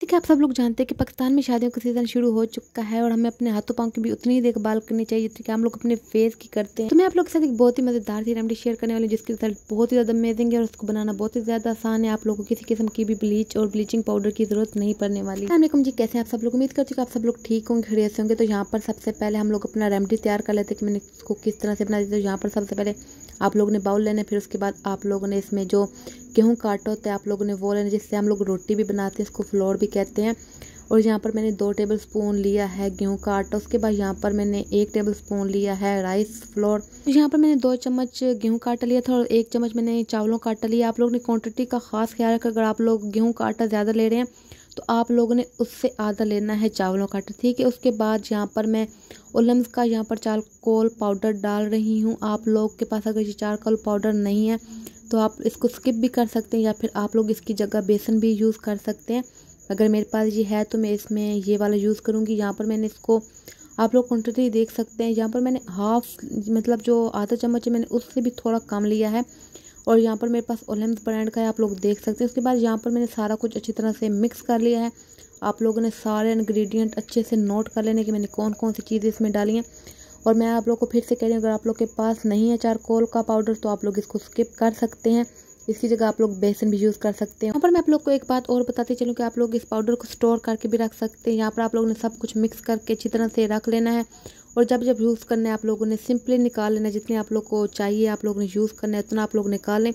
देखिए, आप सब लोग जानते हैं कि पाकिस्तान में शादियों का सीज़न शुरू हो चुका है और हमें अपने हाथों पाँव की भी उतनी ही देखभाल करनी चाहिए जितनी कि हम लोग अपने फेस की करते हैं। तो मैं आप लोग के साथ एक बहुत ही मज़ेदार सी रेमडी शेयर करने वाली जिसके रिज़ल्ट बहुत ही ज़्यादा अमेजिंग है और उसको बनाना बहुत ही ज़्यादा आसान है। आप लोगों को किसी किस्म की भी ब्लीच और ब्लीचिंग पाउडर की ज़रूरत नहीं पड़ने वाली। अल्लाम जी, कैसे आप सब लोग? उम्मीद करती हूँ आप सब लोग ठीक होंगे खड़े होंगे। तो यहाँ पर सबसे पहले हम लोग अपना रेमडी तैयार कर लेते हैं कि मैंने इसको किस तरह से बना दी तो यहाँ पर सबसे पहले आप लोगों ने बाउल लेना, फिर उसके बाद आप लोगों ने इसमें जो गेहूँ काटा होता है, आप लोगों ने वो लेना, जिससे हम लोग रोटी भी बनाते हैं, इसको फ्लोर भी कहते हैं। और यहाँ पर मैंने दो टेबल स्पून लिया है गेहूँ का आटा, उसके बाद यहाँ पर मैंने एक टेबल स्पून लिया है राइस फ्लोर यहाँ पर मैंने दो चम्मच गेहूँ का आटा लिया था और एक चम्मच मैंने चावलों का आटा लिया। आप लोगों ने क्वांटिटी का खास ख्याल रखा अगर आप लोग गेहूँ का आटा ज़्यादा ले रहे हैं तो आप लोगों ने उससे आधा लेना है चावलों का। ठीक है, उसके बाद यहाँ पर मैं ओलम्स का यहाँ पर चारकोल पाउडर डाल रही हूँ। आप लोग के पास अगर ये चारकोल पाउडर नहीं है तो आप इसको स्किप भी कर सकते हैं या फिर आप लोग इसकी जगह बेसन भी यूज़ कर सकते हैं। अगर मेरे पास ये है तो मैं इसमें ये वाला यूज़ करूँगी। यहाँ पर मैंने इसको, आप लोग क्वान्टिटी देख सकते हैं। यहाँ पर मैंने हाफ़ मतलब जो आधा चम्मच है, मैंने उससे भी थोड़ा कम लिया है। और यहाँ पर मेरे पास ओलम्स ब्रांड का है, आप लोग देख सकते हैं। उसके बाद यहाँ पर मैंने सारा कुछ अच्छी तरह से मिक्स कर लिया है। आप लोगों ने सारे इन्ग्रीडियंट अच्छे से नोट कर लेने कि मैंने कौन कौन सी चीज़ें इसमें डाली हैं। और मैं आप लोग को फिर से कह रही हूँ, अगर आप लोग के पास नहीं है चारकोल का पाउडर तो आप लोग इसको स्किप कर सकते हैं। इसकी जगह आप लोग बेसन भी यूज़ कर सकते हैं। यहाँ पर मैं आप लोग को एक बात और बताती चलूँ कि आप लोग इस पाउडर को स्टोर करके भी रख सकते हैं। यहाँ पर आप लोगों ने सब कुछ मिक्स करके अच्छी तरह से रख लेना है। और जब जब यूज़ करना है, आप लोगों ने सिंपली निकाल लेना जितने आप लोग को चाहिए, आप लोगों ने यूज़ करना है, उतना आप लोग निकाल लें।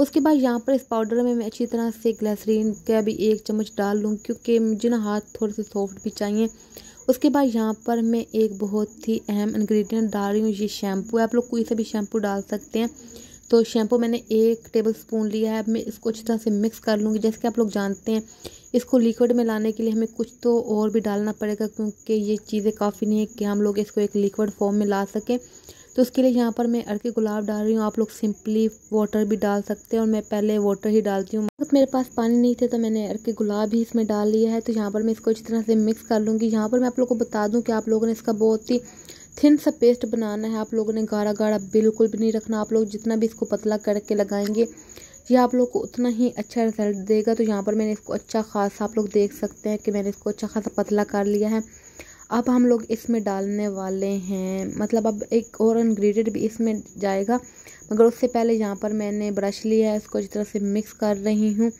उसके बाद यहाँ पर इस पाउडर में मैं अच्छी तरह से ग्लैसरीन का भी एक चम्मच डाल लूँ, क्योंकि मुझे ना हाथ थोड़े से सॉफ्ट भी चाहिए। उसके बाद यहाँ पर मैं एक बहुत ही अहम इंग्रेडिएंट डाल रही हूँ, ये शैम्पू आप लोग कोई सा भी शैम्पू डाल सकते हैं। तो शैम्पू मैंने एक टेबल स्पून लिया है। मैं इसको अच्छी तरह से मिक्स कर लूँगी। जैसे कि आप लोग जानते हैं, इसको लिक्विड में लाने के लिए हमें कुछ तो और भी डालना पड़ेगा, क्योंकि ये चीज़ें काफ़ी नहीं है कि हम लोग इसको एक लिक्विड फॉर्म में ला सकें। तो उसके लिए यहाँ पर मैं अड़के गुलाब डाल रही हूँ। आप लोग सिंपली वाटर भी डाल सकते हैं और मैं पहले वाटर ही डालती हूँ। तो मेरे पास पानी नहीं थे तो मैंने अड़के गुलाब ही इसमें डाल लिया है। तो यहाँ पर मैं इसको अच्छी तरह से मिक्स कर लूँगी। यहाँ पर मैं आप लोग को बता दूँ कि आप लोगों ने इसका बहुत ही थिन सा पेस्ट बनाना है। आप लोगों ने गाढ़ा गाढ़ा बिल्कुल भी नहीं रखना। आप लोग जितना भी इसको पतला करके लगाएँगे, ये आप लोग को उतना ही अच्छा रिज़ल्ट देगा। तो यहाँ पर मैंने इसको अच्छा खासा आप लोग देख सकते हैं कि मैंने इसको अच्छा खासा पतला कर लिया है। अब हम लोग इसमें डालने वाले हैं। मतलब अब एक और इंग्रेडिएंट भी इसमें जाएगा। मगर उससे पहले यहाँ पर मैंने ब्रश लिया है। इसको अच्छी तरह से मिक्स कर रही हूँ।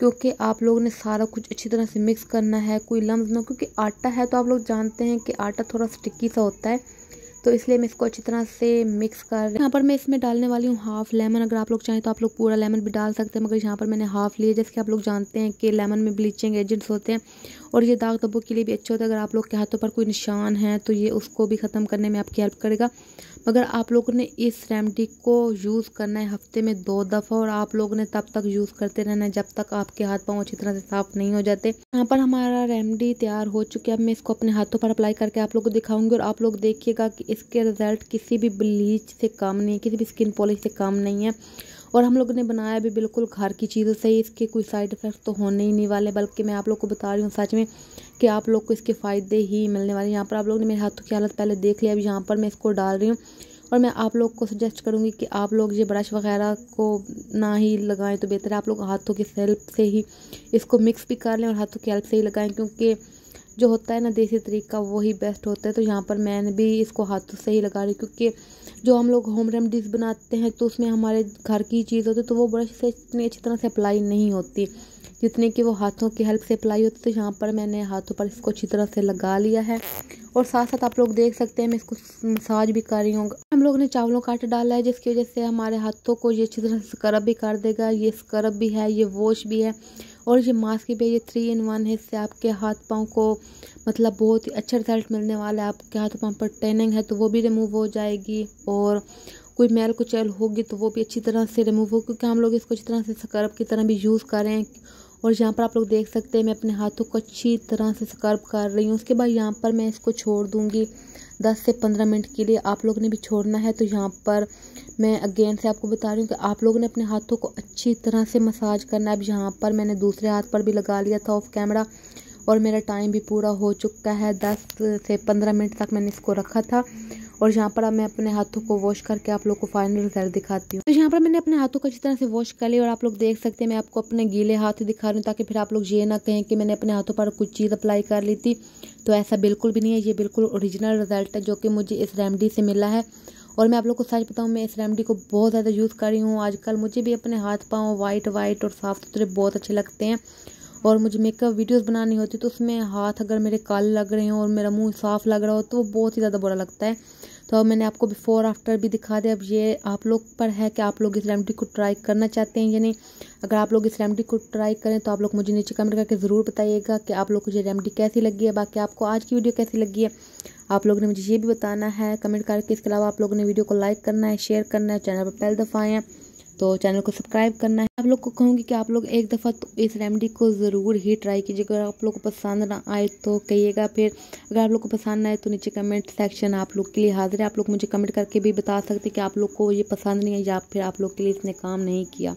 क्योंकि आप लोगों ने सारा कुछ अच्छी तरह से मिक्स करना है, कोई लम्ब ना क्योंकि आटा है तो आप लोग जानते हैं कि आटा थोड़ा स्टिकी सा होता है। तो इसलिए मैं इसको अच्छी तरह से मिक्स कर रही यहाँ पर मैं इसमें डालने वाली हूँ हाफ़ लेमन अगर आप लोग चाहें तो आप लोग पूरा लेमन भी डाल सकते हैं, मगर यहाँ पर मैंने हाफ़ लिया जैसे कि आप लोग जानते हैं कि लेमन में ब्लीचिंग एजेंट्स होते हैं। और ये दाग धब्बों के लिए भी अच्छा होता है। अगर आप लोग के हाथों पर कोई निशान है तो ये उसको भी ख़त्म करने में आपकी हेल्प करेगा। मगर आप लोगों ने इस रेमडी को यूज़ करना है हफ़्ते में दो दफ़ा, और आप लोगों ने तब तक यूज़ करते रहना है जब तक आपके हाथ पाँव अच्छी तरह से साफ़ नहीं हो जाते। यहाँ पर हमारा रेमडी तैयार हो चुकी है। अब मैं इसको अपने हाथों पर अप्लाई करके आप लोग को दिखाऊँगी, और आप लोग देखिएगा कि इसके रिज़ल्ट किसी भी ब्लीच से कम नहीं है, किसी भी स्किन पॉलिश से कम नहीं है। और हम लोगों ने बनाया भी बिल्कुल घर की चीज़ों से ही, इसके कोई साइड इफ़ेक्ट तो होने ही नहीं वाले, बल्कि मैं आप लोग को बता रही हूँ सच में कि आप लोग को इसके फ़ायदे ही मिलने वाले यहाँ पर आप लोग ने मेरे हाथों की हालत पहले देख लिया, अब यहाँ पर मैं इसको डाल रही हूँ और मैं आप लोग को सजेस्ट करूँगी कि आप लोग ये ब्रश वगैरह को ना ही लगाएँ तो बेहतर है। आप लोग हाथों की हेल्प से ही इसको मिक्स भी कर लें और हाथों की हेल्प से ही लगाएँ, क्योंकि जो होता है ना देसी तरीका वही बेस्ट होता है। तो यहाँ पर मैंने भी इसको हाथों से ही लगा रही क्योंकि जो हम लोग होम रेमडीज़ बनाते हैं तो उसमें हमारे घर की चीज़ होती है तो वो ब्रश से इतनी, अच्छी तरह से अप्लाई नहीं होती। जितने कि वो हाथों की हेल्प से अप्लाई होती तो यहाँ पर मैंने हाथों पर इसको अच्छी तरह से लगा लिया है। और साथ साथ आप लोग देख सकते हैं, मैं इसको मसाज भी कर रही हूँ। हम लोग ने चावलों का आटा डाला है, जिसकी वजह से हमारे हाथों को ये अच्छी तरह से स्क्रब भी कर देगा, ये स्क्रब भी है, ये वॉश भी है। और ये मास्क भी ये थ्री इन वन है, इससे आपके हाथ पाँव को मतलब बहुत ही अच्छा रिज़ल्ट मिलने वाला है। आपके हाथ पाँव पर टेनिंग है तो वो भी रिमूव हो जाएगी और कोई मैल कुचैल होगी तो वो भी अच्छी तरह से रिमूव हो क्योंकि हम लोग इसको अच्छी तरह से स्क्रब की तरह भी यूज़ करें और यहाँ पर आप लोग देख सकते हैं, मैं अपने हाथों को अच्छी तरह से स्क्रब कर रही हूँ। उसके बाद यहाँ पर मैं इसको छोड़ दूँगी दस से पंद्रह मिनट के लिए। आप लोग ने भी छोड़ना है तो यहाँ पर मैं अगेन से आपको बता रही हूँ कि आप लोगों ने अपने हाथों को अच्छी तरह से मसाज करना है। अब यहाँ पर मैंने दूसरे हाथ पर भी लगा लिया था ऑफ़ कैमरा और मेरा टाइम भी पूरा हो चुका है। दस से पंद्रह मिनट तक मैंने इसको रखा था। और यहाँ पर मैं अपने हाथों को वॉश करके आप लोग को फाइनल रिज़ल्ट दिखाती हूँ। तो यहाँ पर मैंने अपने हाथों को अच्छी तरह से वॉश कर लिया और आप लोग देख सकते हैं, मैं आपको अपने गीले हाथ दिखा रही हूँ ताकि फिर आप लोग ये ना कहें कि मैंने अपने हाथों पर कुछ चीज़ अप्लाई कर ली थी। तो ऐसा बिल्कुल भी नहीं है, ये बिल्कुल ओरिजिनल रिज़ल्ट है जो कि मुझे इस रेमडी से मिला है। और मैं आप लोग को सच बताऊँ, मैं इस रेमडी को बहुत ज़्यादा यूज़ कर रही हूँ। आजकल मुझे भी अपने हाथ, पाँव वाइट वाइट और साफ़ सुथरे बहुत अच्छे लगते हैं। और मुझे मेकअप वीडियोस बनानी होती तो उसमें हाथ अगर मेरे काले लग रहे हो और मेरा मुँह साफ़ लग रहा हो तो बहुत ही ज़्यादा बुरा लगता है। तो मैंने आपको बिफोर आफ्टर भी दिखा दिया। अब ये आप लोग पर है कि आप लोग इस रेमडी को ट्राई करना चाहते हैं या नहीं। अगर आप लोग इस रेमडी को ट्राई करें तो आप लोग मुझे नीचे कमेंट करके ज़रूर बताइएगा कि आप लोग को ये रेमडी कैसी लगी है। बाकी आपको आज की वीडियो कैसी लगी है, आप लोगों ने मुझे ये भी बताना है। कमेंट करके इसके अलावा आप लोगों ने वीडियो को लाइक करना है शेयर करना है चैनल पर पहले दफ़ा आए तो चैनल को सब्सक्राइब करना है। आप लोग को कहूँगी कि आप लोग एक दफ़ा तो इस रेमेडी को ज़रूर ही ट्राई कीजिए। अगर आप लोग को पसंद ना आए तो कहिएगा। फिर अगर आप लोग को पसंद ना आए तो नीचे कमेंट सेक्शन आप लोग के लिए हाजिर है। आप लोग मुझे कमेंट करके भी बता सकते कि आप लोग को ये पसंद नहीं है या फिर आप लोग के लिए इसने काम नहीं किया।